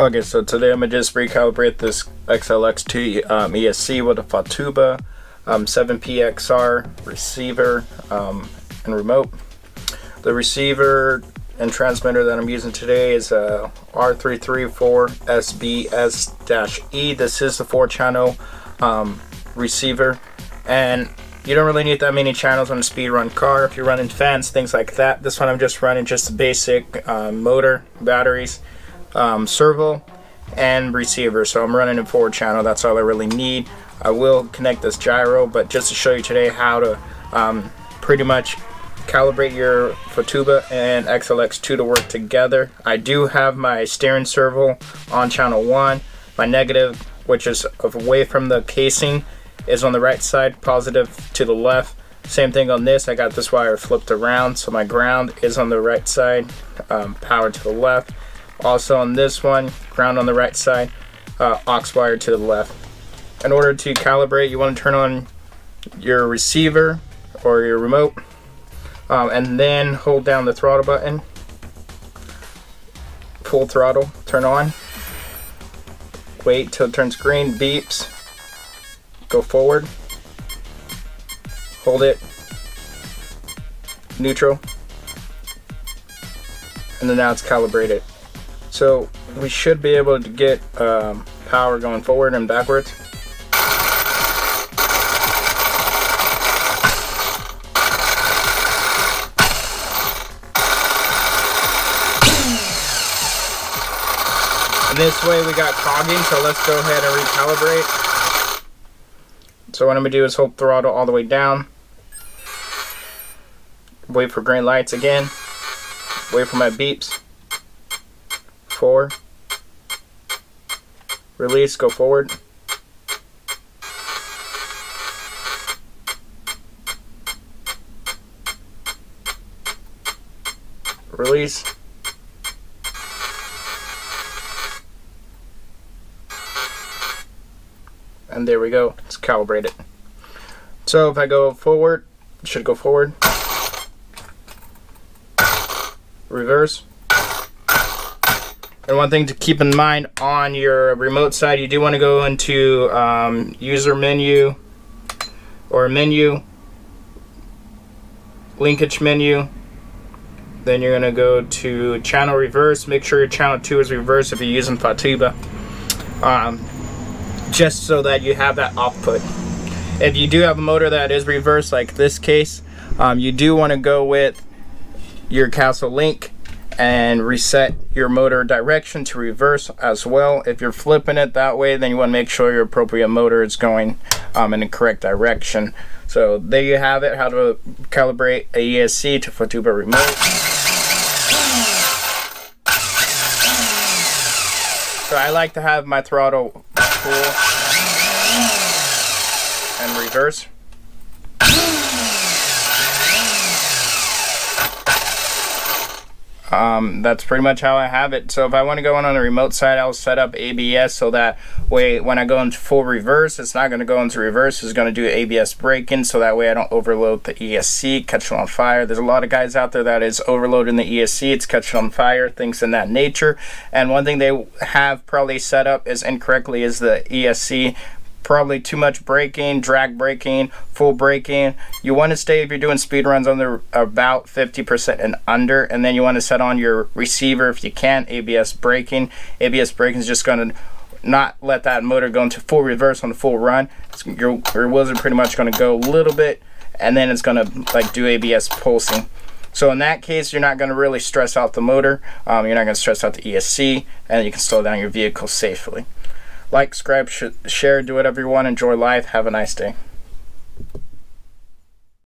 Okay, so today I'm gonna just recalibrate this XLX2 um, ESC with a Futaba um, 7PXR receiver um, and remote. The receiver and transmitter that I'm using today is a R334SBS-E. This is the four channel um, receiver and you don't really need that many channels on a speed run car if you're running fans, things like that. This one I'm just running just a basic uh, motor, batteries, um, servo and receiver. So I'm running a four channel. That's all I really need. I will connect this gyro but just to show you today how to um, pretty much calibrate your Futaba and XLX2 to work together. I do have my steering servo on channel 1 my negative which is away from the casing is on the right side positive to the left. Same thing on this. I got this wire flipped around so my ground is on the right side um, power to the left also on this one, ground on the right side, uh, aux wire to the left. In order to calibrate, you want to turn on your receiver or your remote um, and then hold down the throttle button. Full throttle, turn on. Wait till it turns green, beeps. Go forward. Hold it. Neutral. And then now it's calibrated. So we should be able to get um, power going forward and backwards. This way we got cogging, so let's go ahead and recalibrate. So what I'm gonna do is hold throttle all the way down. Wait for green lights again. Wait for my beeps four. Release, go forward. Release. And there we go, it's calibrated. So if I go forward, should go forward. Reverse. And one thing to keep in mind on your remote side, you do want to go into um, user menu or menu, linkage menu. Then you're going to go to channel reverse. Make sure your channel 2 is reverse if you're using Futaba. Um, just so that you have that output. If you do have a motor that is reverse, like this case, um, you do want to go with your Castle Link and reset your motor direction to reverse as well. If you're flipping it that way, then you want to make sure your appropriate motor is going um, in the correct direction. So there you have it, how to calibrate a ESC to Futaba remote. So I like to have my throttle full and reverse. Um, that's pretty much how I have it. So if I want to go in on the remote side, I'll set up ABS so that way when I go into full reverse, it's not going to go into reverse. It's going to do ABS braking so that way I don't overload the ESC, catch it on fire. There's a lot of guys out there that is overloading the ESC, it's catching on fire, things in that nature. And one thing they have probably set up is incorrectly is the ESC probably too much braking, drag braking, full braking. You want to stay if you're doing speed runs under about 50% and under, and then you want to set on your receiver if you can, ABS braking. ABS braking is just going to not let that motor go into full reverse on the full run. your, your wheels are pretty much going to go a little bit, and then it's going to like do ABS pulsing. So in that case, you're not going to really stress out the motor. Um, you're not going to stress out the ESC, and you can slow down your vehicle safely. Like, subscribe, sh share, do whatever you want. Enjoy life. Have a nice day.